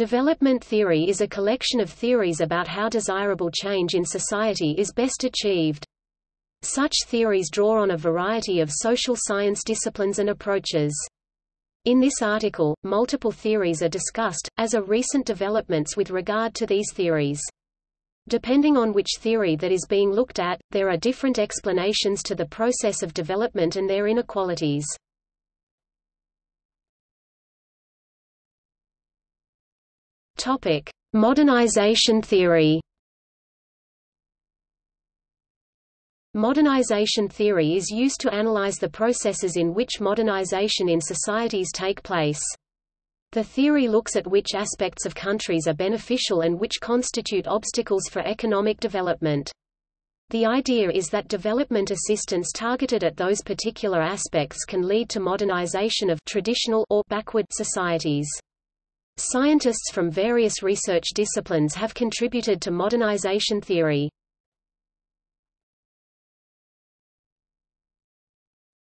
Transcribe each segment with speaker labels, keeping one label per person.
Speaker 1: Development theory is a collection of theories about how desirable change in society is best achieved. Such theories draw on a variety of social science disciplines and approaches. In this article, multiple theories are discussed, as are recent developments with regard to these theories. Depending on which theory that is being looked at, there are different explanations to the process of development and their inequalities. Topic: Modernization theory. Modernization theory is used to analyze the processes in which modernization in societies take place. The theory looks at which aspects of countries are beneficial and which constitute obstacles for economic development. The idea is that development assistance targeted at those particular aspects can lead to modernization of traditional or backward societies. Scientists from various research disciplines have contributed to modernization theory.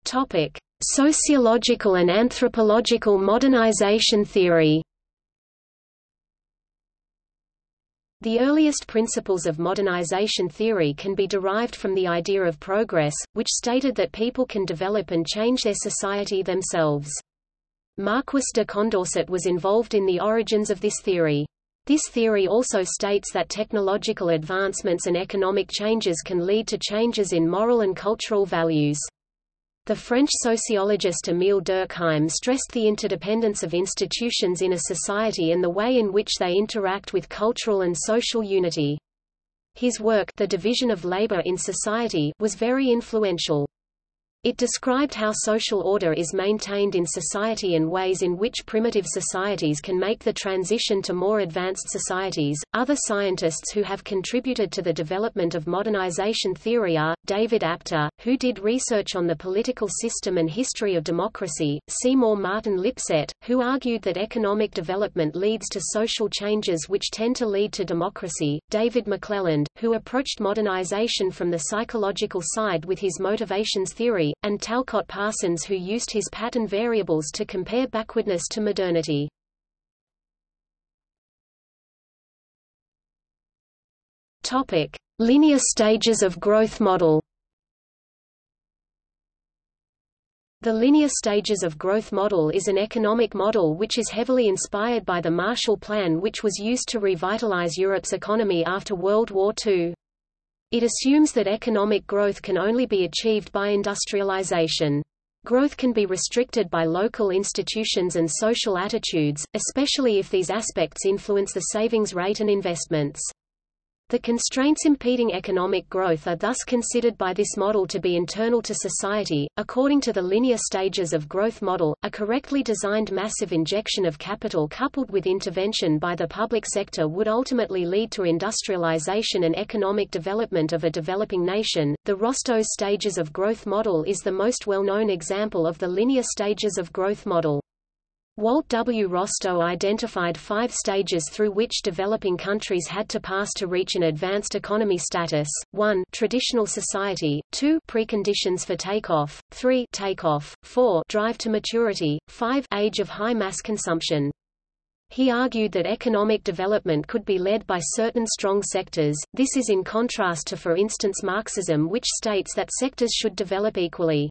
Speaker 1: Topic: Sociological and anthropological modernization theory. The earliest principles of modernization theory can be derived from the idea of progress, which stated that people can develop and change their society themselves. Marquis de Condorcet was involved in the origins of this theory. This theory also states that technological advancements and economic changes can lead to changes in moral and cultural values. The French sociologist Émile Durkheim stressed the interdependence of institutions in a society and the way in which they interact with cultural and social unity. His work The Division of Labor in Society was very influential. It described how social order is maintained in society and ways in which primitive societies can make the transition to more advanced societies. Other scientists who have contributed to the development of modernization theory are David Apter, who did research on the political system and history of democracy, Seymour Martin Lipset, who argued that economic development leads to social changes which tend to lead to democracy, David McClelland, who approached modernization from the psychological side with his motivations theory, and Talcott Parsons who used his pattern variables to compare backwardness to modernity. Topic: Linear stages of growth model. The linear stages of growth model is an economic model which is heavily inspired by the Marshall Plan which was used to revitalize Europe's economy after World War II. It assumes that economic growth can only be achieved by industrialization. Growth can be restricted by local institutions and social attitudes, especially if these aspects influence the savings rate and investments. The constraints impeding economic growth are thus considered by this model to be internal to society. According to the linear stages of growth model, a correctly designed massive injection of capital coupled with intervention by the public sector would ultimately lead to industrialization and economic development of a developing nation. The Rostow stages of growth model is the most well-known example of the linear stages of growth model. Walt W. Rostow identified five stages through which developing countries had to pass to reach an advanced economy status, 1 traditional society, 2 preconditions for takeoff, 3 takeoff, 4 drive to maturity, 5 age of high mass consumption. He argued that economic development could be led by certain strong sectors, this is in contrast to for instance Marxism which states that sectors should develop equally.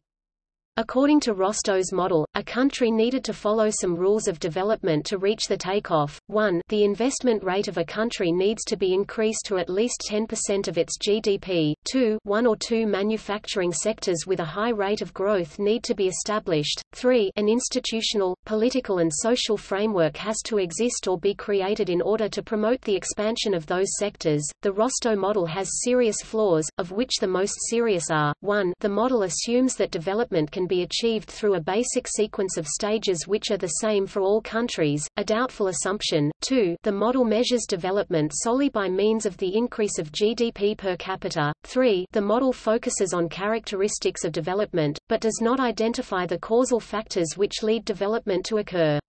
Speaker 1: According to Rostow's model, a country needed to follow some rules of development to reach the takeoff. 1. The investment rate of a country needs to be increased to at least 10% of its GDP. 2. One or two manufacturing sectors with a high rate of growth need to be established. 3. An institutional, political and social framework has to exist or be created in order to promote the expansion of those sectors. The Rostow model has serious flaws, of which the most serious are, 1. The model assumes that development can be achieved through a basic sequence of stages which are the same for all countries, a doubtful assumption. 2. The model measures development solely by means of the increase of GDP per capita. 3. The model focuses on characteristics of development, but does not identify the causal factors which lead development to occur.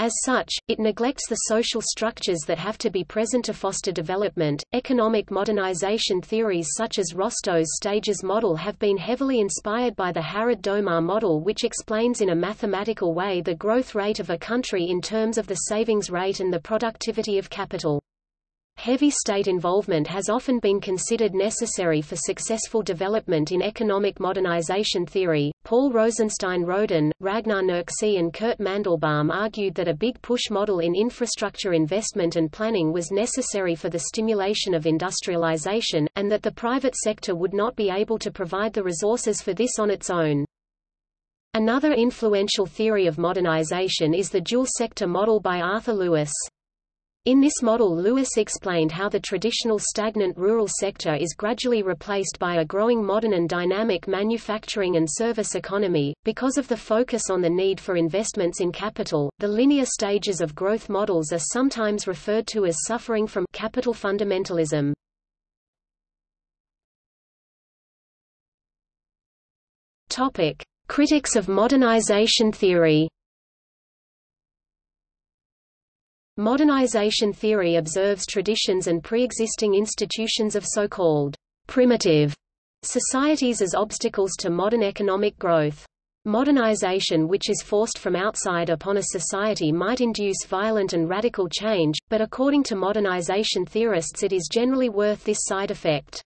Speaker 1: As such, it neglects the social structures that have to be present to foster development. Economic modernization theories such as Rostow's stages model have been heavily inspired by the Harrod-Domar model which explains in a mathematical way the growth rate of a country in terms of the savings rate and the productivity of capital. Heavy state involvement has often been considered necessary for successful development in economic modernization theory. Paul Rosenstein Rodan, Ragnar Nurkse, and Kurt Mandelbaum argued that a big push model in infrastructure investment and planning was necessary for the stimulation of industrialization, and that the private sector would not be able to provide the resources for this on its own. Another influential theory of modernization is the dual sector model by Arthur Lewis. In this model Lewis explained how the traditional stagnant rural sector is gradually replaced by a growing modern and dynamic manufacturing and service economy. Because of the focus on the need for investments in capital, the linear stages of growth models are sometimes referred to as suffering from capital fundamentalism. Topic: Critics of modernization theory Modernization theory observes traditions and pre-existing institutions of so-called primitive societies as obstacles to modern economic growth. Modernization which is forced from outside upon a society might induce violent and radical change, but according to modernization theorists it is generally worth this side effect.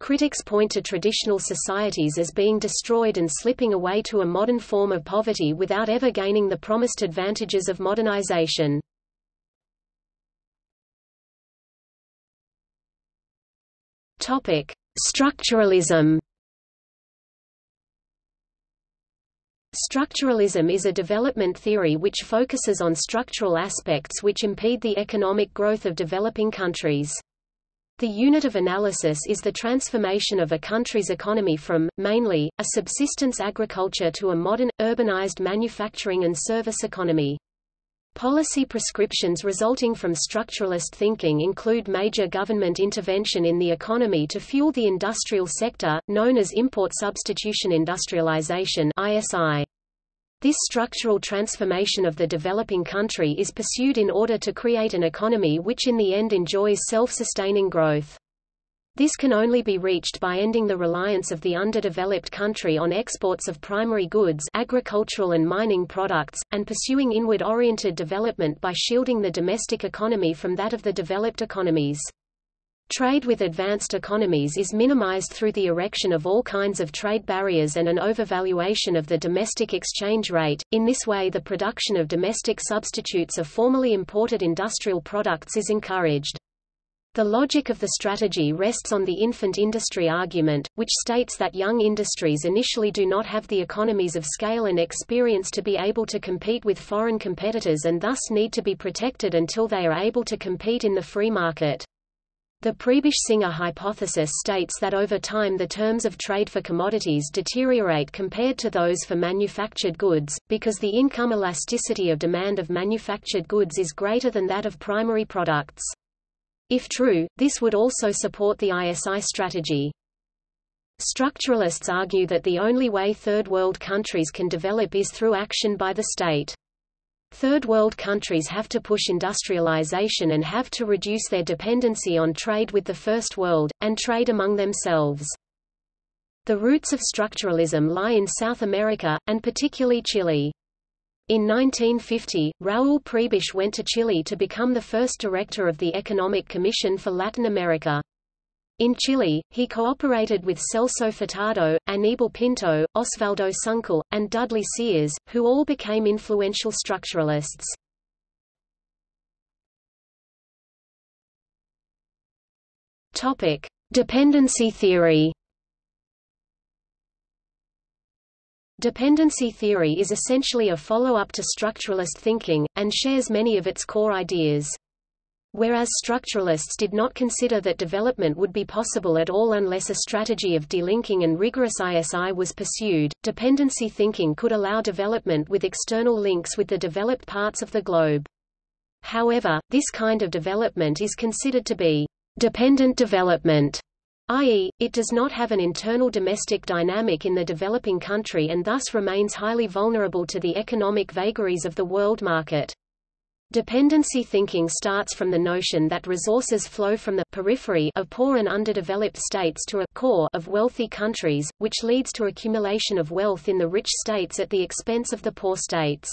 Speaker 1: Critics point to traditional societies as being destroyed and slipping away to a modern form of poverty without ever gaining the promised advantages of modernization. Topic: Structuralism. Structuralism is a development theory which focuses on structural aspects which impede the economic growth of developing countries. The unit of analysis is the transformation of a country's economy from, mainly, a subsistence agriculture to a modern, urbanized manufacturing and service economy. Policy prescriptions resulting from structuralist thinking include major government intervention in the economy to fuel the industrial sector, known as import substitution industrialization ISI. This structural transformation of the developing country is pursued in order to create an economy which in the end enjoys self-sustaining growth. This can only be reached by ending the reliance of the underdeveloped country on exports of primary goods agricultural and mining products, and pursuing inward-oriented development by shielding the domestic economy from that of the developed economies. Trade with advanced economies is minimized through the erection of all kinds of trade barriers and an overvaluation of the domestic exchange rate. In this way the production of domestic substitutes of formerly imported industrial products is encouraged. The logic of the strategy rests on the infant industry argument, which states that young industries initially do not have the economies of scale and experience to be able to compete with foreign competitors and thus need to be protected until they are able to compete in the free market. The Prebisch-Singer hypothesis states that over time the terms of trade for commodities deteriorate compared to those for manufactured goods, because the income elasticity of demand of manufactured goods is greater than that of primary products. If true, this would also support the ISI strategy. Structuralists argue that the only way Third World countries can develop is through action by the state. Third World countries have to push industrialization and have to reduce their dependency on trade with the First World, and trade among themselves. The roots of structuralism lie in South America, and particularly Chile. In 1950, Raúl Prebisch went to Chile to become the first director of the Economic Commission for Latin America. In Chile, he cooperated with Celso Furtado, Aníbal Pinto, Osvaldo Sunkel, and Dudley Seers, who all became influential structuralists. Dependency theory. Dependency theory is essentially a follow-up to structuralist thinking, and shares many of its core ideas. Whereas structuralists did not consider that development would be possible at all unless a strategy of delinking and rigorous ISI was pursued, dependency thinking could allow development with external links with the developed parts of the globe. However, this kind of development is considered to be dependent development i.e., it does not have an internal domestic dynamic in the developing country and thus remains highly vulnerable to the economic vagaries of the world market. Dependency thinking starts from the notion that resources flow from the periphery of poor and underdeveloped states to a core of wealthy countries, which leads to accumulation of wealth in the rich states at the expense of the poor states.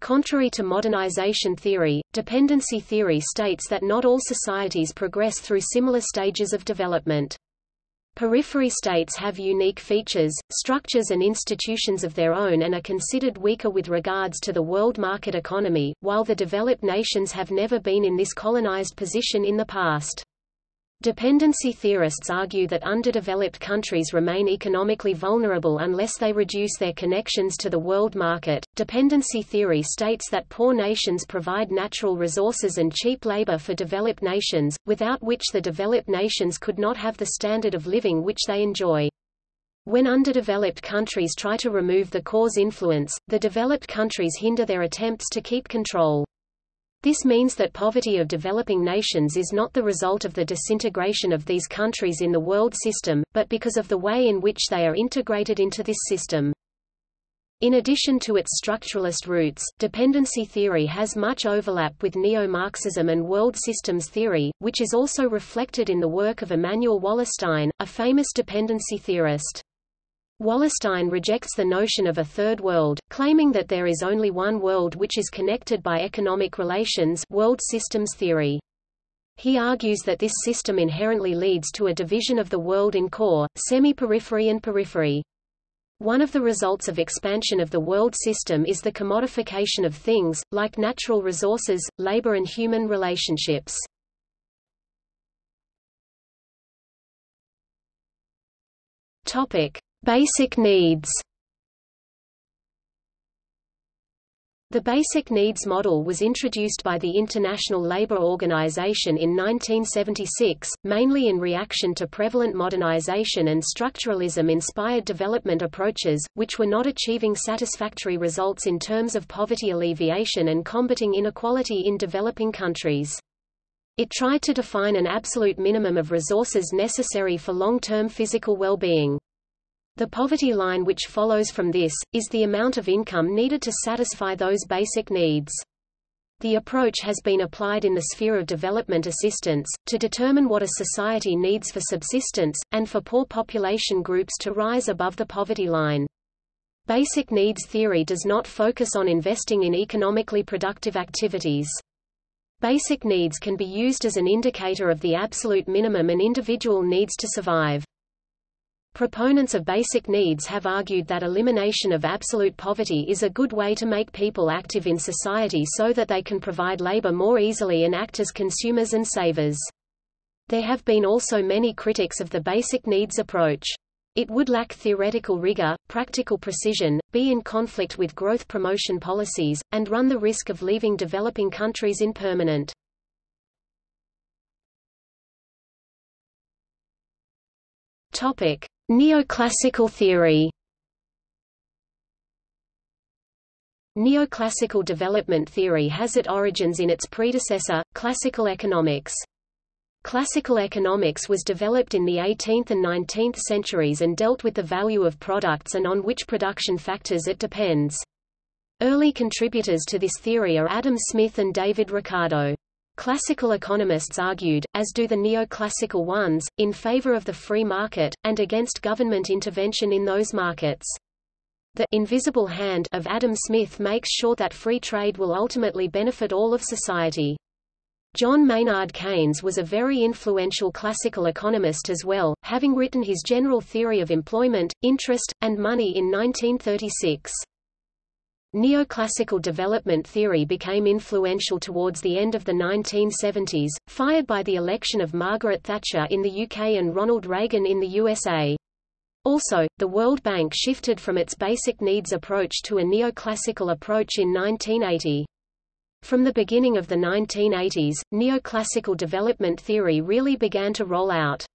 Speaker 1: Contrary to modernization theory, dependency theory states that not all societies progress through similar stages of development. Periphery states have unique features, structures and institutions of their own and are considered weaker with regards to the world market economy, while the developed nations have never been in this colonized position in the past. Dependency theorists argue that underdeveloped countries remain economically vulnerable unless they reduce their connections to the world market. Dependency theory states that poor nations provide natural resources and cheap labor for developed nations, without which the developed nations could not have the standard of living which they enjoy. When underdeveloped countries try to remove the cause influence, the developed countries hinder their attempts to keep control. This means that poverty of developing nations is not the result of the disintegration of these countries in the world system, but because of the way in which they are integrated into this system. In addition to its structuralist roots, dependency theory has much overlap with neo-Marxism and world systems theory, which is also reflected in the work of Immanuel Wallerstein, a famous dependency theorist. Wallerstein rejects the notion of a third world, claiming that there is only one world which is connected by economic relations world systems theory. He argues that this system inherently leads to a division of the world in core, semi-periphery and periphery. One of the results of expansion of the world system is the commodification of things, like natural resources, labor and human relationships. Topic. Basic needs The Basic Needs Model was introduced by the International Labour Organization in 1976, mainly in reaction to prevalent modernization and structuralism-inspired development approaches, which were not achieving satisfactory results in terms of poverty alleviation and combating inequality in developing countries. It tried to define an absolute minimum of resources necessary for long-term physical well-being. The poverty line which follows from this, is the amount of income needed to satisfy those basic needs. The approach has been applied in the sphere of development assistance, to determine what a society needs for subsistence, and for poor population groups to rise above the poverty line. Basic needs theory does not focus on investing in economically productive activities. Basic needs can be used as an indicator of the absolute minimum an individual needs to survive. Proponents of basic needs have argued that elimination of absolute poverty is a good way to make people active in society so that they can provide labor more easily and act as consumers and savers. There have been also many critics of the basic needs approach. It would lack theoretical rigor, practical precision, be in conflict with growth promotion policies, and run the risk of leaving developing countries in permanent Topic: Neoclassical theory Neoclassical development theory has its origins in its predecessor, classical economics. Classical economics was developed in the 18th and 19th centuries and dealt with the value of products and on which production factors it depends. Early contributors to this theory are Adam Smith and David Ricardo. Classical economists argued, as do the neoclassical ones, in favor of the free market, and against government intervention in those markets. The invisible hand of Adam Smith makes sure that free trade will ultimately benefit all of society. John Maynard Keynes was a very influential classical economist as well, having written his General Theory of Employment, Interest, and Money in 1936. Neoclassical development theory became influential towards the end of the 1970s, fired by the election of Margaret Thatcher in the UK and Ronald Reagan in the USA. Also, the World Bank shifted from its basic needs approach to a neoclassical approach in 1980. From the beginning of the 1980s, neoclassical development theory really began to roll out.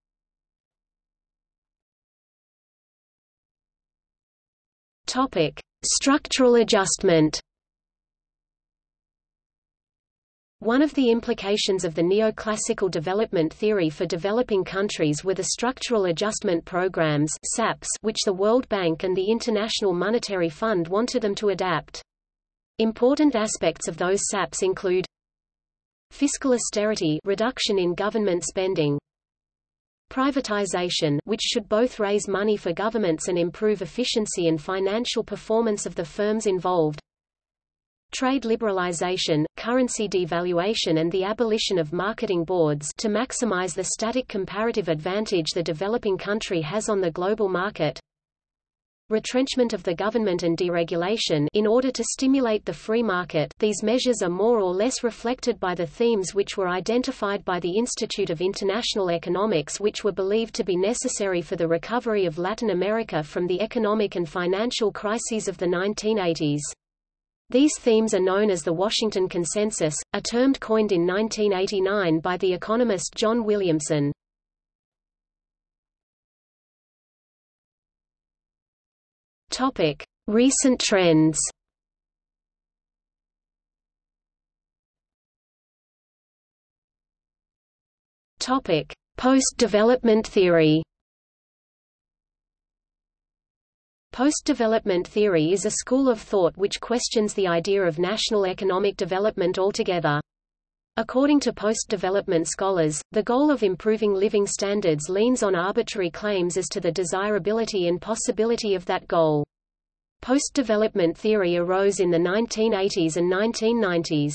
Speaker 1: Topic: Structural adjustment One of the implications of the neoclassical development theory for developing countries were the structural adjustment programs SAPs which the World Bank and the International Monetary Fund wanted them to adapt. Important aspects of those SAPs include fiscal austerity reduction in government spending privatization which should both raise money for governments and improve efficiency and financial performance of the firms involved. Trade liberalization, currency devaluation and the abolition of marketing boards to maximize the static comparative advantage the developing country has on the global market retrenchment of the government and deregulation in order to stimulate the free market these measures are more or less reflected by the themes which were identified by the Institute of International Economics which were believed to be necessary for the recovery of Latin America from the economic and financial crises of the 1980s. These themes are known as the Washington Consensus, a term coined in 1989 by the economist John Williamson. Topic: Recent trends. Topic: Post-development theory. Post-development theory is a school of thought which questions the idea of national economic development altogether. According to post-development scholars, the goal of improving living standards leans on arbitrary claims as to the desirability and possibility of that goal. Post-development theory arose in the 1980s and 1990s.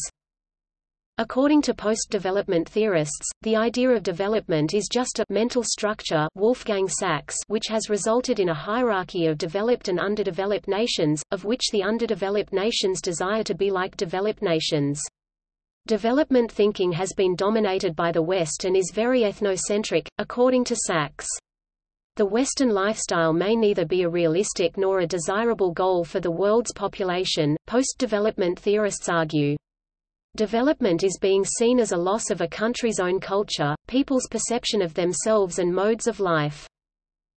Speaker 1: According to post-development theorists, the idea of development is just a mental structure Wolfgang Sachs which has resulted in a hierarchy of developed and underdeveloped nations, of which the underdeveloped nations desire to be like developed nations. Development thinking has been dominated by the West and is very ethnocentric, according to Sachs. The Western lifestyle may neither be a realistic nor a desirable goal for the world's population, post-development theorists argue. Development is being seen as a loss of a country's own culture, people's perception of themselves and modes of life.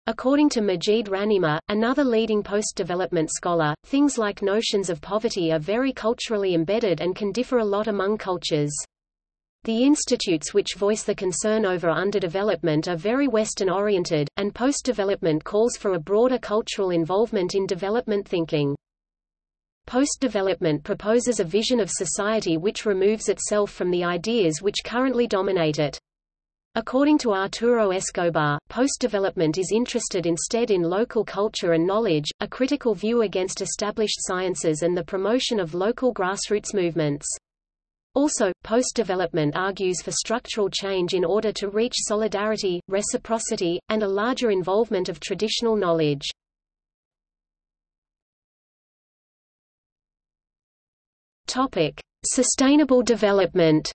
Speaker 1: According to Majid Rahnema, another leading post-development scholar, things like notions of poverty are very culturally embedded and can differ a lot among cultures. The institutes which voice the concern over underdevelopment are very Western-oriented, and post-development calls for a broader cultural involvement in development thinking. Post-development proposes a vision of society which removes itself from the ideas which currently dominate it. According to Arturo Escobar, post-development is interested instead in local culture and knowledge, a critical view against established sciences and the promotion of local grassroots movements. Also, post-development argues for structural change in order to reach solidarity, reciprocity, and a larger involvement of traditional knowledge. Topic: Sustainable development.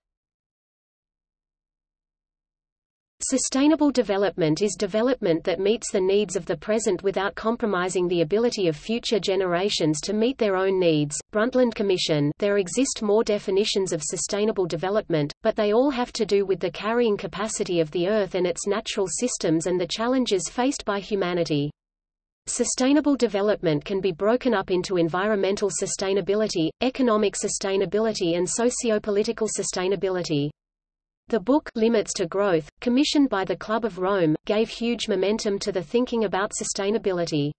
Speaker 1: Sustainable development is development that meets the needs of the present without compromising the ability of future generations to meet their own needs. Brundtland Commission There exist more definitions of sustainable development, but they all have to do with the carrying capacity of the Earth and its natural systems and the challenges faced by humanity. Sustainable development can be broken up into environmental sustainability, economic sustainability and sociopolitical sustainability. The book Limits to Growth, commissioned by the Club of Rome, gave huge momentum to the thinking about sustainability.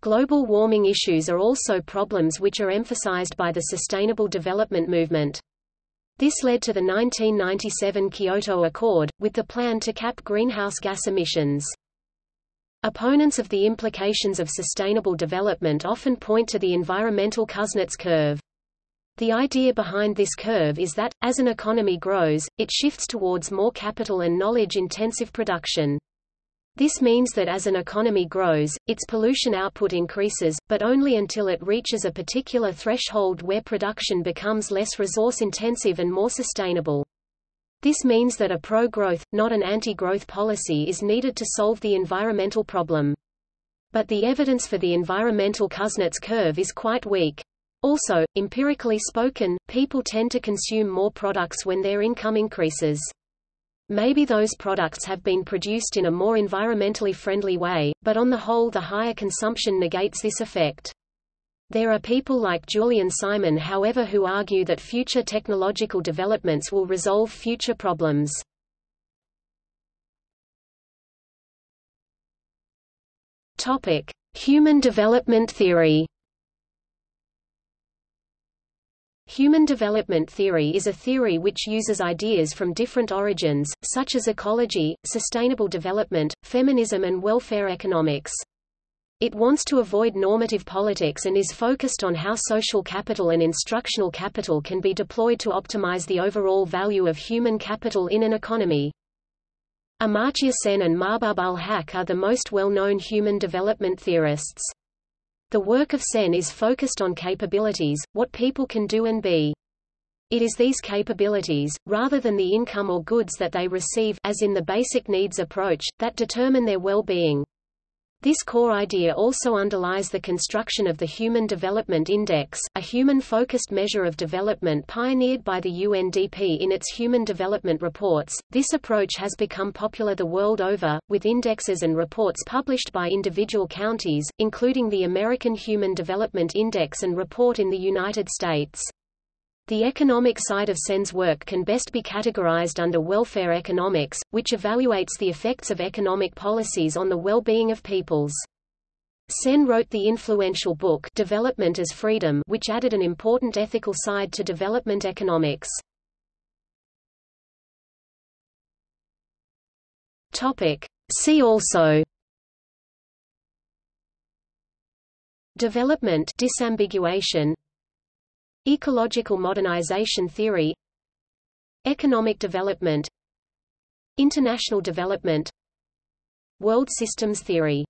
Speaker 1: Global warming issues are also problems which are emphasized by the Sustainable Development Movement. This led to the 1997 Kyoto Accord, with the plan to cap greenhouse gas emissions. Opponents of the implications of sustainable development often point to the environmental Kuznets curve. The idea behind this curve is that, as an economy grows, it shifts towards more capital and knowledge-intensive production. This means that as an economy grows, its pollution output increases, but only until it reaches a particular threshold where production becomes less resource-intensive and more sustainable. This means that a pro-growth, not an anti-growth policy is needed to solve the environmental problem. But the evidence for the environmental Kuznets curve is quite weak. Also, empirically spoken, people tend to consume more products when their income increases. Maybe those products have been produced in a more environmentally friendly way, but on the whole the higher consumption negates this effect. There are people like Julian Simon however who argue that future technological developments will resolve future problems. Human development theory Human development theory is a theory which uses ideas from different origins, such as ecology, sustainable development, feminism and welfare economics. It wants to avoid normative politics and is focused on how social capital and instructional capital can be deployed to optimize the overall value of human capital in an economy. Amartya Sen and Mahbub ul Haq are the most well-known human development theorists. The work of Sen is focused on capabilities, what people can do and be. It is these capabilities, rather than the income or goods that they receive as in the basic needs approach, that determine their well-being. This core idea also underlies the construction of the Human Development Index, a human-focused measure of development pioneered by the UNDP in its Human Development Reports. This approach has become popular the world over, with indexes and reports published by individual counties, including the American Human Development Index and Report in the United States. The economic side of Sen's work can best be categorized under welfare economics, which evaluates the effects of economic policies on the well-being of peoples. Sen wrote the influential book Development as Freedom which added an important ethical side to development economics. Topic. See also Development disambiguation Ecological modernization theory Economic development International development World systems theory